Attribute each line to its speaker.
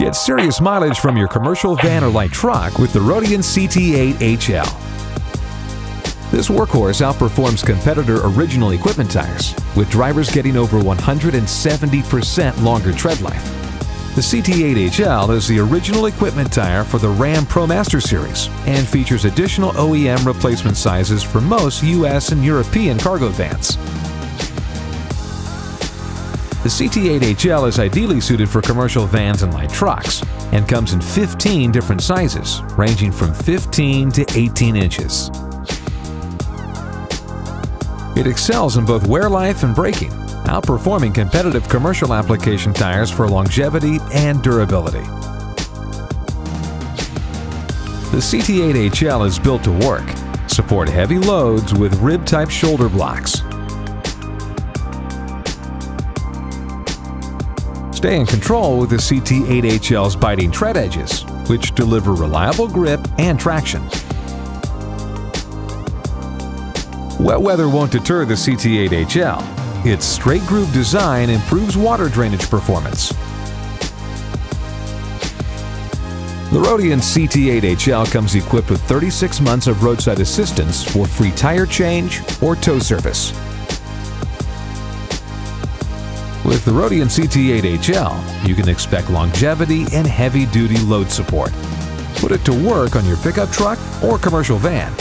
Speaker 1: Get serious mileage from your commercial van or light truck with the Roadian CT8 HL. This workhorse outperforms competitor original equipment tires, with drivers getting over 170% longer tread life. The CT8HL is the original equipment tire for the Ram ProMaster series and features additional OEM replacement sizes for most US and European cargo vans. The CT8HL is ideally suited for commercial vans and light trucks and comes in 15 different sizes, ranging from 15 to 18 inches. It excels in both wear life and braking, outperforming competitive commercial application tires for longevity and durability. The CT8HL is built to work, support heavy loads with rib-type shoulder blocks, Stay in control with the CT8HL's biting tread edges, which deliver reliable grip and traction. Wet weather won't deter the CT8HL. Its straight groove design improves water drainage performance. The Roadian CT8HL comes equipped with 36 months of roadside assistance for free tire change or tow service. With the Roadian CT8HL, you can expect longevity and heavy-duty load support. Put it to work on your pickup truck or commercial van